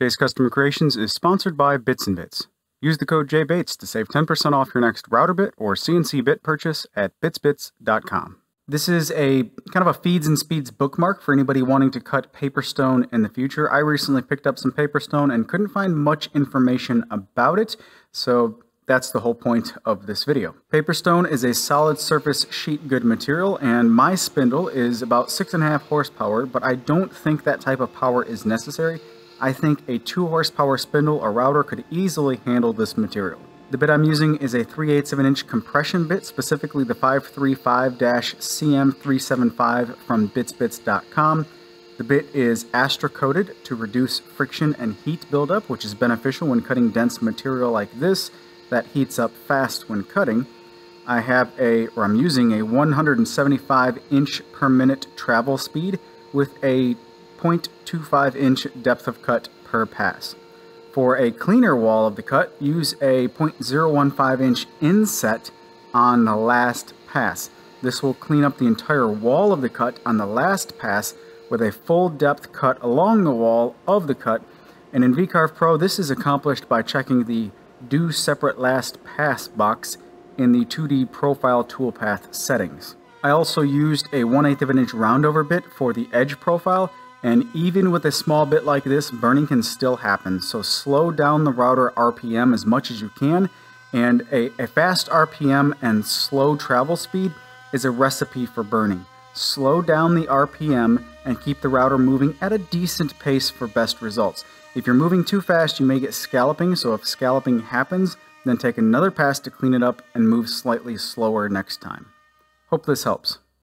Jay's Custom Creations is sponsored by Bits and Bits. Use the code JBates to save 10% off your next router bit or CNC bit purchase at bitsbits.com. This is a kind of a feeds and speeds bookmark for anybody wanting to cut paperstone in the future. I recently picked up some paperstone and couldn't find much information about it, so that's the whole point of this video. Paperstone is a solid surface sheet good material and my spindle is about 6.5 horsepower, but I don't think that type of power is necessary I think a 2 horsepower spindle or router could easily handle this material. The bit I'm using is a 3 8 of an inch compression bit, specifically the 535-CM375 from bitsbits.com. The bit is Astra coated to reduce friction and heat buildup, which is beneficial when cutting dense material like this that heats up fast when cutting. I have a, or I'm using a 175 inch per minute travel speed with a 0.25 inch depth of cut per pass. For a cleaner wall of the cut, use a 0.015 inch inset on the last pass. This will clean up the entire wall of the cut on the last pass with a full depth cut along the wall of the cut. And in VCarve Pro, this is accomplished by checking the Do Separate Last Pass box in the 2D Profile Toolpath settings. I also used a 1 8 of an inch roundover bit for the edge profile and even with a small bit like this, burning can still happen. So slow down the router RPM as much as you can. And a, a fast RPM and slow travel speed is a recipe for burning. Slow down the RPM and keep the router moving at a decent pace for best results. If you're moving too fast, you may get scalloping, so if scalloping happens, then take another pass to clean it up and move slightly slower next time. Hope this helps.